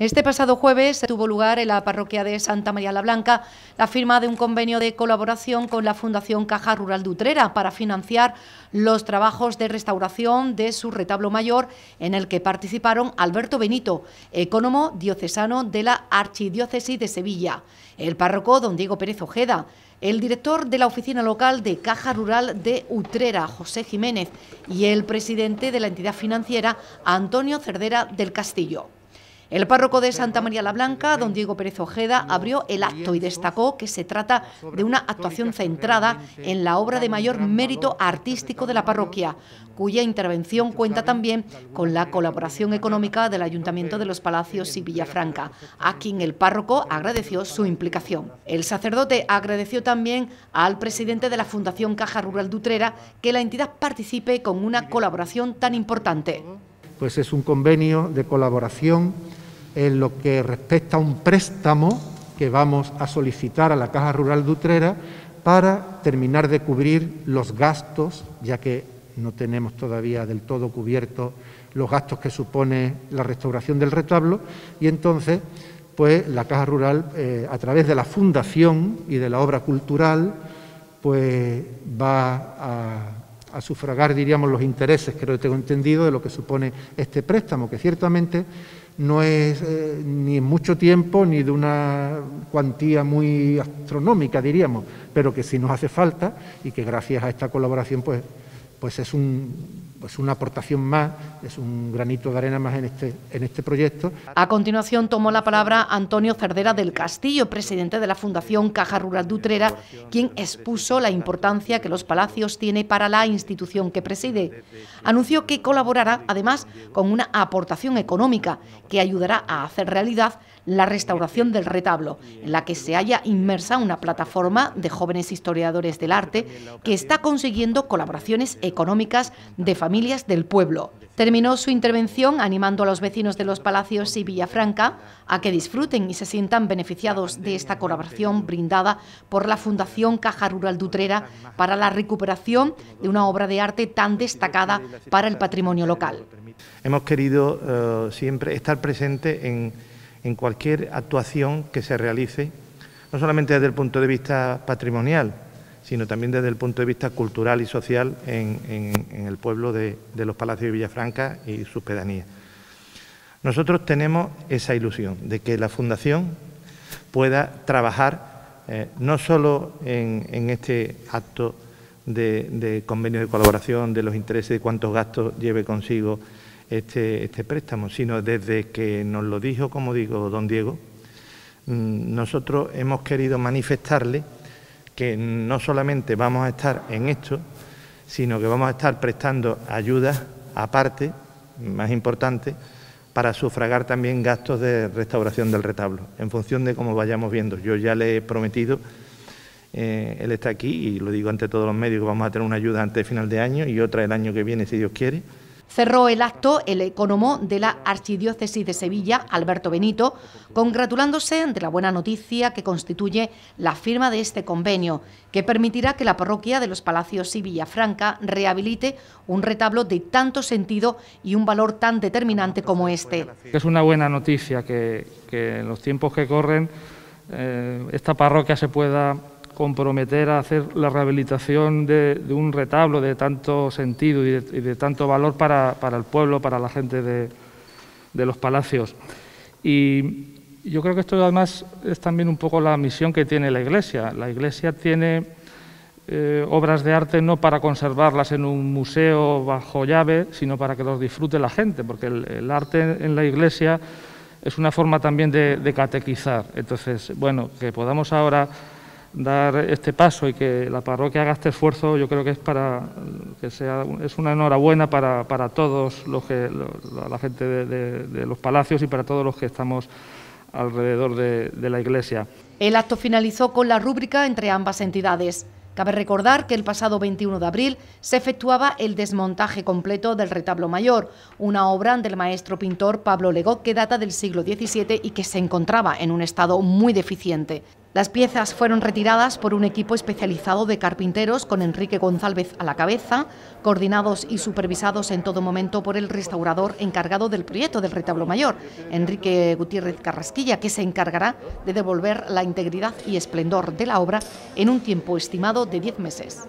Este pasado jueves tuvo lugar en la parroquia de Santa María la Blanca la firma de un convenio de colaboración con la Fundación Caja Rural de Utrera para financiar los trabajos de restauración de su retablo mayor en el que participaron Alberto Benito, ecónomo diocesano de la Archidiócesis de Sevilla, el párroco don Diego Pérez Ojeda, el director de la oficina local de Caja Rural de Utrera, José Jiménez, y el presidente de la entidad financiera, Antonio Cerdera del Castillo. El párroco de Santa María la Blanca, don Diego Pérez Ojeda, abrió el acto y destacó que se trata de una actuación centrada en la obra de mayor mérito artístico de la parroquia, cuya intervención cuenta también con la colaboración económica del Ayuntamiento de los Palacios y Villafranca, a quien el párroco agradeció su implicación. El sacerdote agradeció también al presidente de la Fundación Caja Rural Dutrera que la entidad participe con una colaboración tan importante. Pues es un convenio de colaboración en lo que respecta a un préstamo que vamos a solicitar a la Caja Rural de Utrera para terminar de cubrir los gastos, ya que no tenemos todavía del todo cubiertos los gastos que supone la restauración del retablo, y entonces, pues la Caja Rural, eh, a través de la fundación y de la obra cultural, pues va a, a sufragar, diríamos, los intereses, creo que tengo entendido, de lo que supone este préstamo, que ciertamente no es eh, ni en mucho tiempo ni de una cuantía muy astronómica, diríamos, pero que sí nos hace falta y que gracias a esta colaboración pues, pues es un, pues una aportación más, es un granito de arena más en este, en este proyecto. A continuación tomó la palabra Antonio Cerdera del Castillo, presidente de la Fundación Caja Rural de Utrera, quien expuso la importancia que los palacios tiene para la institución que preside. Anunció que colaborará además con una aportación económica que ayudará a hacer realidad la restauración del retablo, en la que se halla inmersa una plataforma de jóvenes historiadores del arte que está consiguiendo colaboraciones económicas de familias del pueblo. Terminó su intervención animando a los vecinos de los Palacios y Villafranca a que disfruten y se sientan beneficiados de esta colaboración brindada por la Fundación Caja Rural Dutrera para la recuperación de una obra de arte tan destacada para el patrimonio local. Hemos querido uh, siempre estar presente en en cualquier actuación que se realice, no solamente desde el punto de vista patrimonial, sino también desde el punto de vista cultural y social en, el pueblo de, los Palacios de Villafranca y sus pedanías. Nosotros tenemos esa ilusión de que la Fundación pueda trabajar eh, no solo en, este acto de, de convenio de colaboración, de los intereses y cuántos gastos lleve consigo este, este, préstamo, sino desde que nos lo dijo, como digo, don Diego, mm, nosotros hemos querido manifestarle que no solamente vamos a estar en esto, sino que vamos a estar prestando ayudas aparte, más importante, para sufragar también gastos de restauración del retablo, en función de cómo vayamos viendo. Yo ya le he prometido, eh, él está aquí y lo digo ante todos los medios, que vamos a tener una ayuda antes de final de año y otra el año que viene, si Dios quiere Cerró el acto el economo de la Archidiócesis de Sevilla, Alberto Benito, congratulándose de la buena noticia que constituye la firma de este convenio, que permitirá que la parroquia de los Palacios y Villafranca rehabilite un retablo de tanto sentido y un valor tan determinante como este. Es una buena noticia que, en los tiempos que corren eh, esta parroquia se pueda comprometer a hacer la rehabilitación de, un retablo de tanto sentido y de, tanto valor para, el pueblo, para la gente de, los palacios. Y yo creo que esto además es también un poco la misión que tiene la Iglesia. La Iglesia tiene eh, obras de arte no para conservarlas en un museo bajo llave, sino para que los disfrute la gente, porque el, arte en la Iglesia es una forma también de, de catequizar. Entonces, bueno, que podamos ahora dar este paso y que la parroquia haga este esfuerzo, yo creo que es para que sea es una enhorabuena para, para todos los que la gente de, los palacios y para todos los que estamos alrededor de, de la iglesia. El acto finalizó con la rúbrica entre ambas entidades. Cabe recordar que el pasado 21 de abril se efectuaba el desmontaje completo del retablo mayor, una obra del maestro pintor Pablo Legó que data del siglo XVII y que se encontraba en un estado muy deficiente. Las piezas fueron retiradas por un equipo especializado de carpinteros con Enrique González a la cabeza, coordinados y supervisados en todo momento por el restaurador encargado del proyecto del retablo mayor, Enrique Gutiérrez Carrasquilla, que se encargará de devolver la integridad y esplendor de la obra en un tiempo estimado de 10 meses.